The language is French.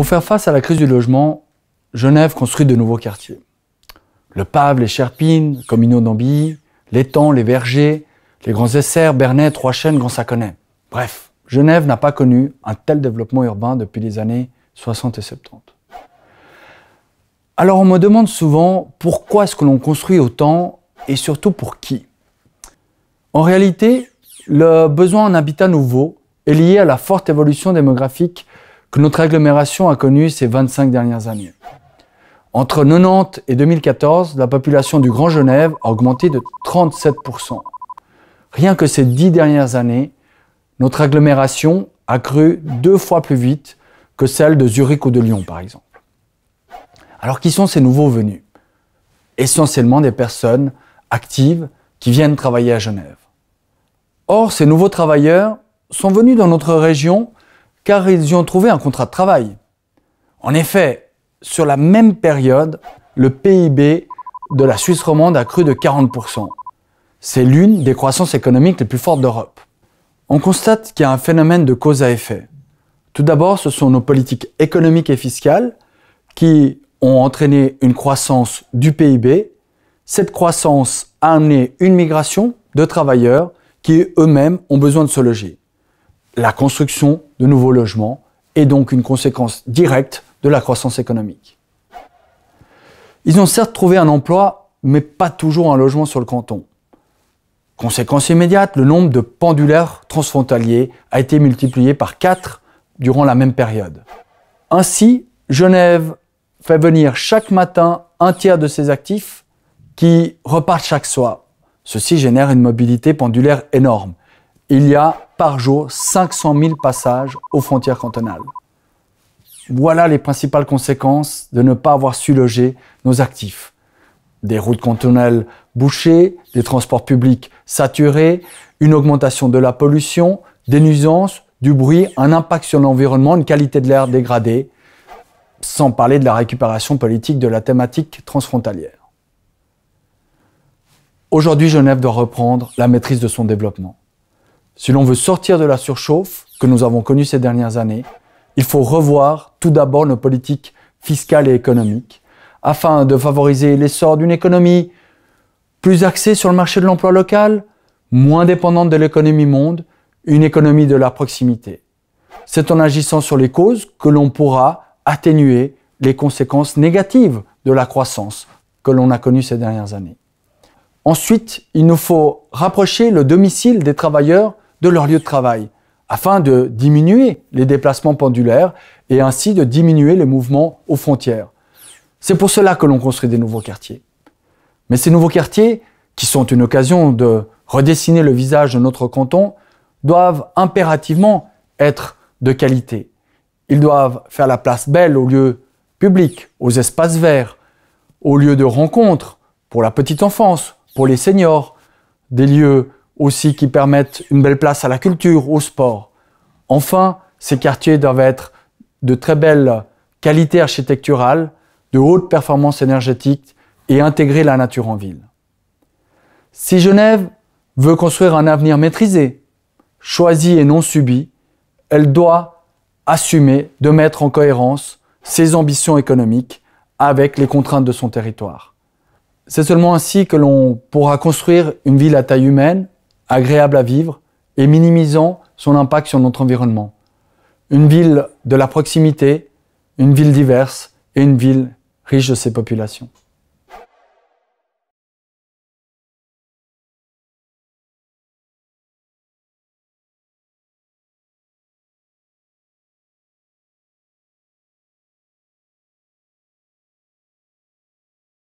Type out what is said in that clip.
Pour faire face à la crise du logement, Genève construit de nouveaux quartiers. Le Pave, les Cherpines, Communaux d'Ambilly, l'étang, les Vergers, les Grands Essers, Bernay, Trois-Chênes, Grand Saconnet. Bref, Genève n'a pas connu un tel développement urbain depuis les années 60 et 70. Alors on me demande souvent pourquoi est-ce que l'on construit autant et surtout pour qui En réalité, le besoin en habitat nouveau est lié à la forte évolution démographique que notre agglomération a connue ces 25 dernières années. Entre 90 et 2014, la population du Grand Genève a augmenté de 37%. Rien que ces dix dernières années, notre agglomération a cru deux fois plus vite que celle de Zurich ou de Lyon, par exemple. Alors qui sont ces nouveaux venus? Essentiellement des personnes actives qui viennent travailler à Genève. Or, ces nouveaux travailleurs sont venus dans notre région car ils y ont trouvé un contrat de travail. En effet, sur la même période, le PIB de la Suisse romande a cru de 40%. C'est l'une des croissances économiques les plus fortes d'Europe. On constate qu'il y a un phénomène de cause à effet. Tout d'abord, ce sont nos politiques économiques et fiscales qui ont entraîné une croissance du PIB. Cette croissance a amené une migration de travailleurs qui eux-mêmes ont besoin de se loger. La construction de nouveaux logements est donc une conséquence directe de la croissance économique. Ils ont certes trouvé un emploi, mais pas toujours un logement sur le canton. Conséquence immédiate, le nombre de pendulaires transfrontaliers a été multiplié par 4 durant la même période. Ainsi, Genève fait venir chaque matin un tiers de ses actifs qui repartent chaque soir. Ceci génère une mobilité pendulaire énorme. Il y a par jour 500 000 passages aux frontières cantonales. Voilà les principales conséquences de ne pas avoir su loger nos actifs. Des routes cantonales bouchées, des transports publics saturés, une augmentation de la pollution, des nuisances, du bruit, un impact sur l'environnement, une qualité de l'air dégradée, sans parler de la récupération politique de la thématique transfrontalière. Aujourd'hui, Genève doit reprendre la maîtrise de son développement. Si l'on veut sortir de la surchauffe que nous avons connue ces dernières années, il faut revoir tout d'abord nos politiques fiscales et économiques afin de favoriser l'essor d'une économie plus axée sur le marché de l'emploi local, moins dépendante de l'économie monde, une économie de la proximité. C'est en agissant sur les causes que l'on pourra atténuer les conséquences négatives de la croissance que l'on a connue ces dernières années. Ensuite, il nous faut rapprocher le domicile des travailleurs de leur lieu de travail afin de diminuer les déplacements pendulaires et ainsi de diminuer les mouvements aux frontières. C'est pour cela que l'on construit des nouveaux quartiers. Mais ces nouveaux quartiers, qui sont une occasion de redessiner le visage de notre canton, doivent impérativement être de qualité. Ils doivent faire la place belle aux lieux publics, aux espaces verts, aux lieux de rencontre pour la petite enfance, pour les seniors, des lieux aussi qui permettent une belle place à la culture, au sport. Enfin, ces quartiers doivent être de très belle qualité architecturale, de haute performance énergétique et intégrer la nature en ville. Si Genève veut construire un avenir maîtrisé, choisi et non subi, elle doit assumer de mettre en cohérence ses ambitions économiques avec les contraintes de son territoire. C'est seulement ainsi que l'on pourra construire une ville à taille humaine, agréable à vivre et minimisant son impact sur notre environnement. Une ville de la proximité, une ville diverse et une ville riche de ses populations.